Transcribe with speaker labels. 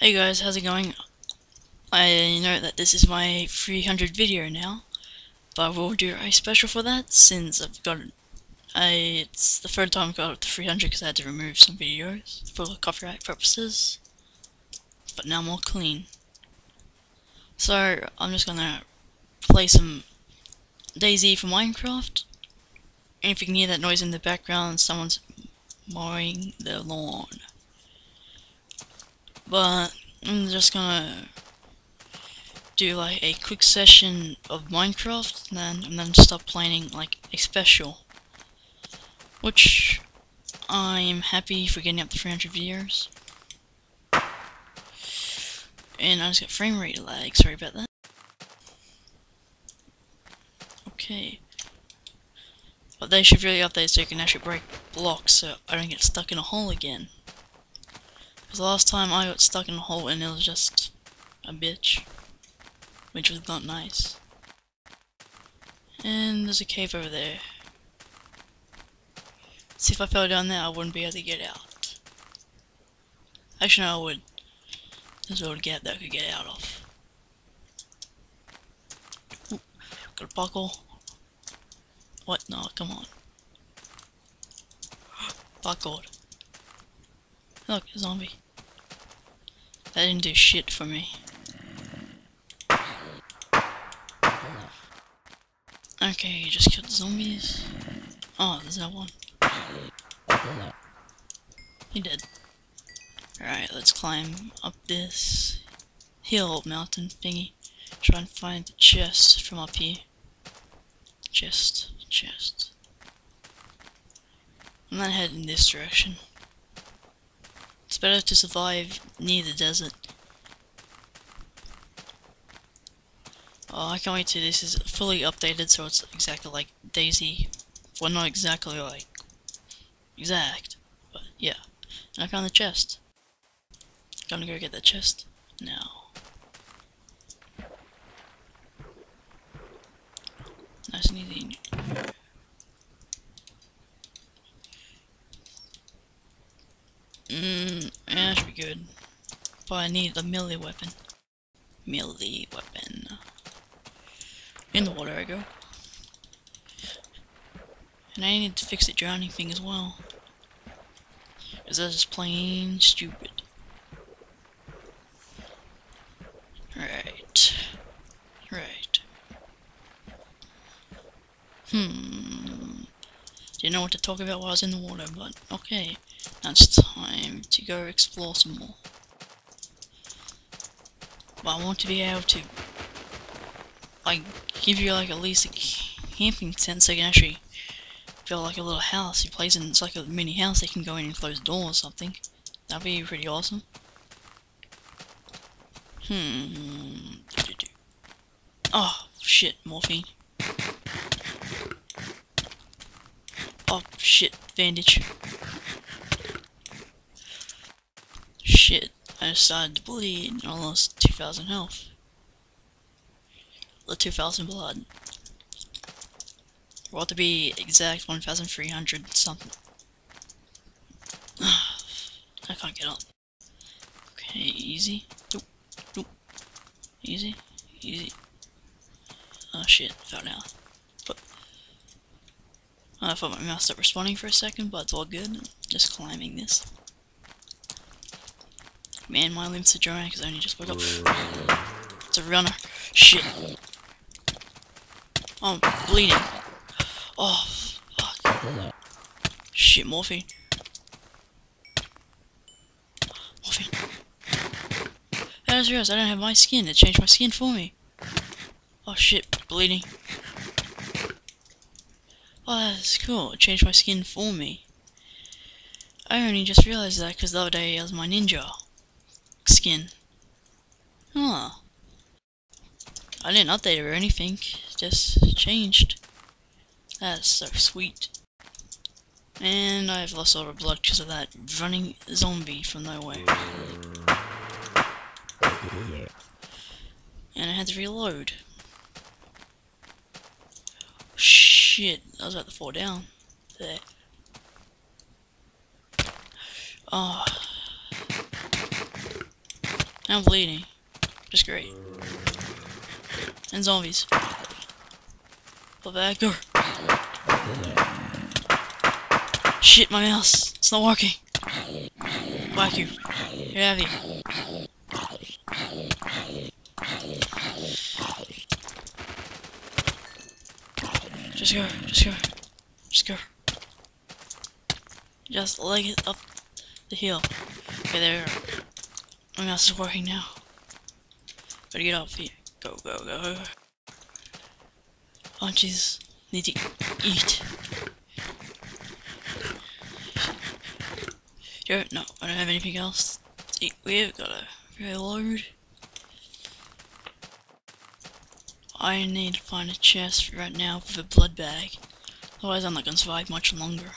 Speaker 1: Hey guys, how's it going? I know that this is my 300 video now, but we'll do a special for that since I've got a, it's the third time I've got up to 300 because I had to remove some videos for copyright purposes, but now more clean. So I'm just gonna play some DayZ from Minecraft, and if you can hear that noise in the background, someone's mowing the lawn. But I'm just gonna do like a quick session of Minecraft and then and then stop playing like a special. Which I am happy for getting up to 300 viewers. And I just got frame rate lag, sorry about that. Okay. But they should really update so you can actually break blocks so I don't get stuck in a hole again. Because last time I got stuck in a hole and it was just a bitch. Which was not nice. And there's a cave over there. See if I fell down there I wouldn't be able to get out. Actually no I would. There's a little gap that I could get out of. Ooh, got a buckle. What? No, come on. Buckled. Look, a zombie. That didn't do shit for me. Okay, you just killed zombies. Oh, there's that one. He did. Alright, let's climb up this hill mountain thingy. Try and find the chest from up here. Chest, chest. I'm not heading this direction. Better to survive near the desert. Oh, I can't wait to this is fully updated so it's exactly like DayZ. Well, not exactly like exact, but yeah. And I found the chest. Gonna go get the chest now. Nice and easy. Mmm, yeah, should be good. But I need a melee weapon. Melee weapon. In the water I go. And I need to fix the drowning thing as well. Because that's just plain stupid. Right. Right. Hmm. Didn't know what to talk about while I was in the water, but okay. It's time to go explore some more. But I want to be able to like give you like at least a camping tent so you can actually feel like a little house. He plays in it's like a mini house they can go in and close the door or something. That'd be pretty awesome. Hmm. Oh shit, morphine. Oh shit, bandage. Shit, I started to bleed lost 2,000 health. The 2,000 blood. Well, to be exact, 1,300 something. I can't get up. Okay, easy. Doop, doop. Easy, easy. Oh shit, fell down. But I thought my mouse stopped responding for a second, but it's all good. Just climbing this. Man, my limbs are dry because I only just woke up. It's a runner. Shit. Oh, I'm bleeding. Oh, fuck. Shit, morphine. Morphine. I just realized I don't have my skin. It changed my skin for me. Oh shit, bleeding. Oh, that's cool. It changed my skin for me. I only just realized that because the other day I was my ninja skin. I didn't update it or anything, just changed. That's so sweet. And I've lost all the blood because of that running zombie from nowhere. And I had to reload. Shit, I was about to fall down. There. Oh. I'm bleeding. Just great. And zombies. Pull back door. Shit, my mouse. It's not working. Whack you. Out of here. Just go, just go, just go. Just leg it up the hill. Okay, there. My mouse is working now. Gotta get off here. Go, go, go. Oh. Need to eat. No, I don't have anything else to eat. We've got a reload. I need to find a chest right now with a blood bag. Otherwise I'm not gonna survive much longer.